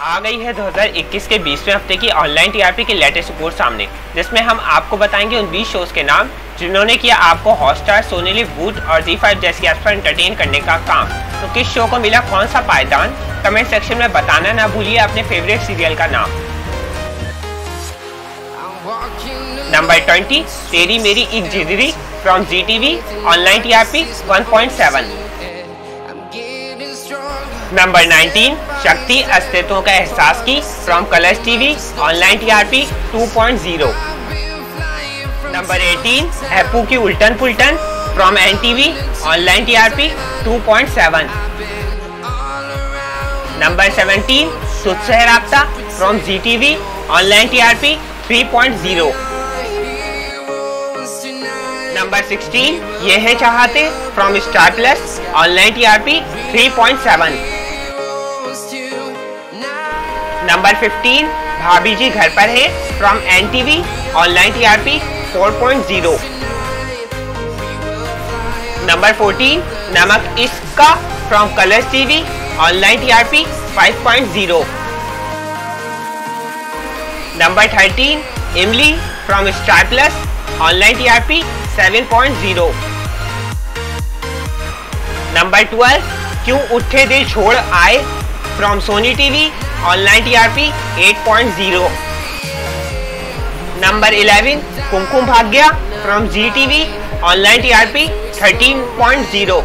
आ गई है 2021 के 20वें हफ़्ते की ऑनलाइन टीआरपी की लेटेस्ट रिपोर्ट सामने, जिसमें हम आपको बताएँगे उन 20 शोज़ के नाम, जिन्होंने किया आपको हॉटस्टार सोनी लिव बूट और जी फाइव जैसी ऐप्स पर एंटरटेन करने का काम। तो किस शो को मिला कौन सा पायदान? कमेंट सेक्शन में बताना ना भूलिए अपने फेवरेट सीरियल का नाम। नंबर 20 तेरी मेरी एक जिदरी from Zee TV online TRP 1.7 number 19 शक्ति अस्तित्व का एहसास की from Colors TV online TRP 2.0 number 18 Happu की उल्टन पुल्टन from and TV online TRP 2.7 number 17 तुझसे राबता from Zee TV online TRP 3.0 number 16 ये है चाहते from Star Plus online TRP 3.7 number 15 भाभी जी घर पर है from and online TRP 4.0 number 14 नमक इसका from Colors TV online TRP 5.0 number 13 Imli from Star Plus online TRP 7.0 number 12 क्यों उठे दिल छोड़ आए? From Sony TV online TRP 8.0 number 11 कुमकुम भाग्य from Zee TV online TRP 13.0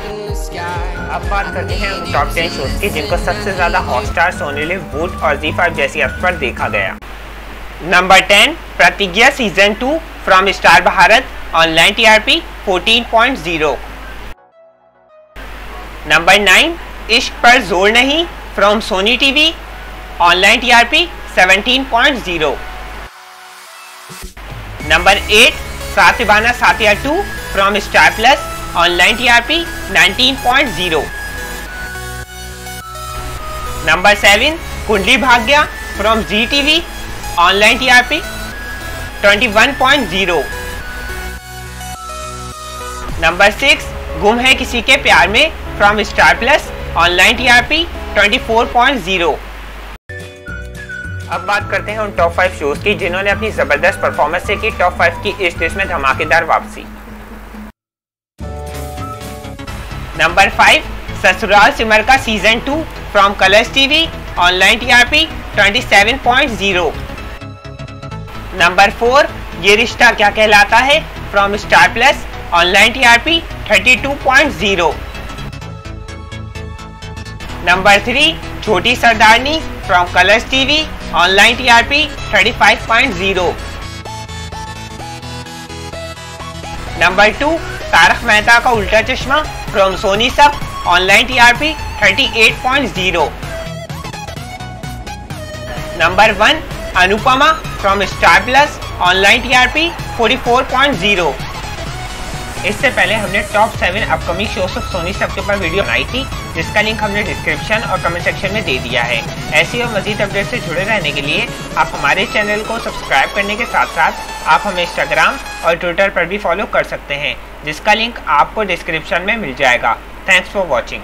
अब बात करते हैं टॉप टेन शोज़ की जिनको सबसे ज़्यादा हॉटस्टार सोनी लिव बूट और जी फाइव जैसी एप्स पर देखा गया। नंबर 10 प्रतिज्ञा season two from Star Bharat online TRP 14.0 number 9 इश्क पर ज़ोर नहीं from Sony TV online TRP 17.0 number 8 सातिबाना सातिया 2 from Star Plus online TRP 19.0 number seven कुंडली भाग्या from Zee TV online TRP 21.0 number six गुम है किसी के प्यार में from Star Plus online TRP 24.0 अब बात करते हैं उन टॉप फाइव शोज़ की जिन्होंने अपनी ज़बरदस्त परफॉर्मेंस से की टॉप फाइव की इस लिस्ट में धमाकेदार वापसी। नंबर फाइव ससुराल सिमर का season two from Colors TV online TRP 27.0 number four ये रिश्ता क्या कहलाता है? From Star Plus online TRP 32.0 number three, छोटी सरदारनी from Colors TV online TRP 35.0 number two, Tarak Mehta का उल्टा चश्मा from Sony SAB online TRP 38.0 number one, Anupama from Star Plus online TRP 44.0 इससे पहले हमने top seven upcoming shows of Sony SAB के ऊपर video बनाई थी, जिसका लिंक हमने डिस्क्रिप्शन और कमेंट सेक्शन में दे दिया है। ऐसी और मजीद अपडेट से जुड़े रहने के लिए आप हमारे चैनल को सब्सक्राइब करने के साथ साथ आप हमें इंस्टाग्राम और ट्विटर पर भी फॉलो कर सकते हैं, जिसका लिंक आपको डिस्क्रिप्शन में मिल जाएगा। Thanks for watching